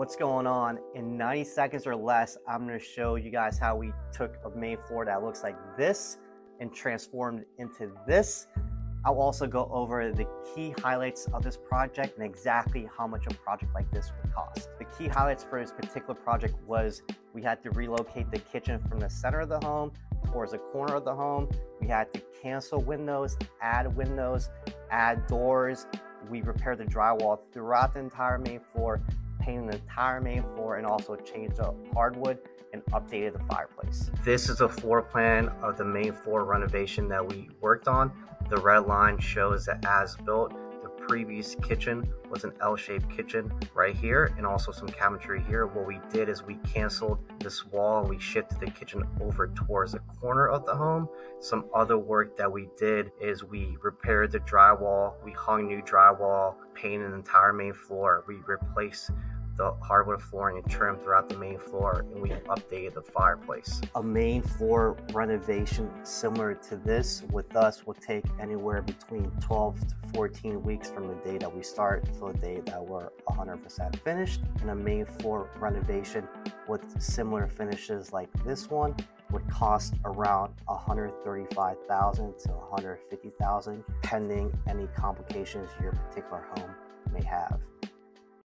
what's going on. In 90 seconds or less, I'm gonna show you guys how we took a main floor that looks like this and transformed into this. I'll also go over the key highlights of this project and exactly how much a project like this would cost. The key highlights for this particular project was we had to relocate the kitchen from the center of the home towards the corner of the home. We had to cancel windows, add windows, add doors. We repaired the drywall throughout the entire main floor, painted the entire main floor, and also changed the hardwood and updated the fireplace. This is a floor plan of the main floor renovation that we worked on. The red line shows that as built, the previous kitchen was an L-shaped kitchen right here and also some cabinetry here. What we did is we canceled this wall and we shifted the kitchen over towards the corner of the home. Some other work that we did is we repaired the drywall, we hung new drywall, painted the entire main floor, we replaced the hardwood flooring and trim throughout the main floor and we updated the fireplace. A main floor renovation similar to this with us will take anywhere between 12 to 14 weeks from the day that we start to the day that we're 100% finished. And a main floor renovation with similar finishes like this one would cost around 135,000 to 150,000 pending any complications your particular home may have.